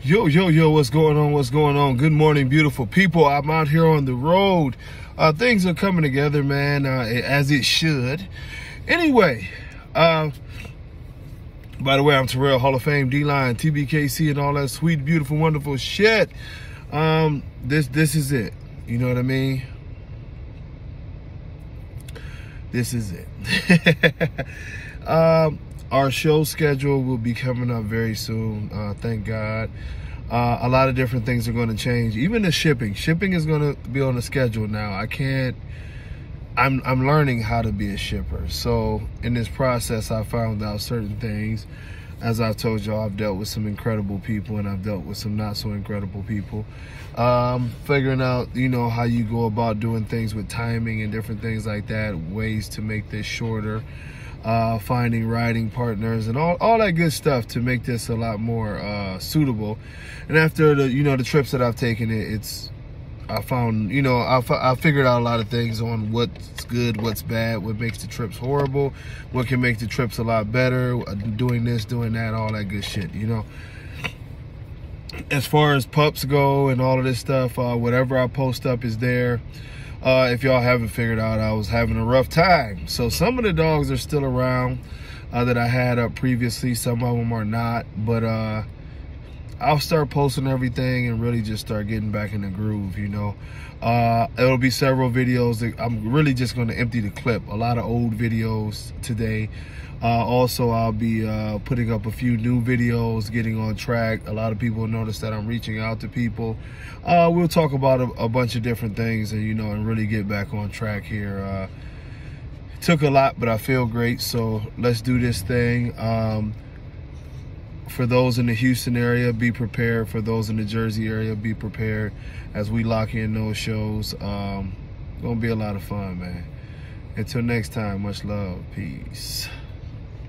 Yo, yo, yo, what's going on? What's going on? Good morning, beautiful people. I'm out here on the road. Uh, things are coming together, man, uh, as it should. Anyway, uh, by the way, I'm Terrell, Hall of Fame, D-Line, TBKC, and all that sweet, beautiful, wonderful shit. Um, this, this is it. You know what I mean? This is it. um, our show schedule will be coming up very soon. Uh, thank God. Uh, a lot of different things are going to change. Even the shipping. Shipping is going to be on the schedule now. I can't. I'm I'm learning how to be a shipper. So in this process, I found out certain things. As I've told y'all, I've dealt with some incredible people and I've dealt with some not so incredible people. Um, figuring out, you know, how you go about doing things with timing and different things like that, ways to make this shorter uh, finding riding partners and all, all that good stuff to make this a lot more uh, suitable. And after the, you know, the trips that I've taken, it, it's, I found, you know, I, I figured out a lot of things on what's good, what's bad, what makes the trips horrible, what can make the trips a lot better, uh, doing this, doing that, all that good shit, you know. As far as pups go and all of this stuff, uh, whatever I post up is there. Uh, if y'all haven't figured out, I was having a rough time. So some of the dogs are still around uh, that I had up previously. Some of them are not, but uh, I'll start posting everything and really just start getting back in the groove, you know. Uh, it'll be several videos. That I'm really just going to empty the clip. A lot of old videos today. Uh, also, I'll be uh, putting up a few new videos, getting on track. A lot of people notice that I'm reaching out to people. Uh, we'll talk about a, a, bunch of different things and, you know, and really get back on track here. Uh, took a lot, but I feel great. So let's do this thing. Um, for those in the Houston area, be prepared. For those in the Jersey area, be prepared as we lock in those shows. Um, gonna be a lot of fun, man. Until next time, much love. Peace.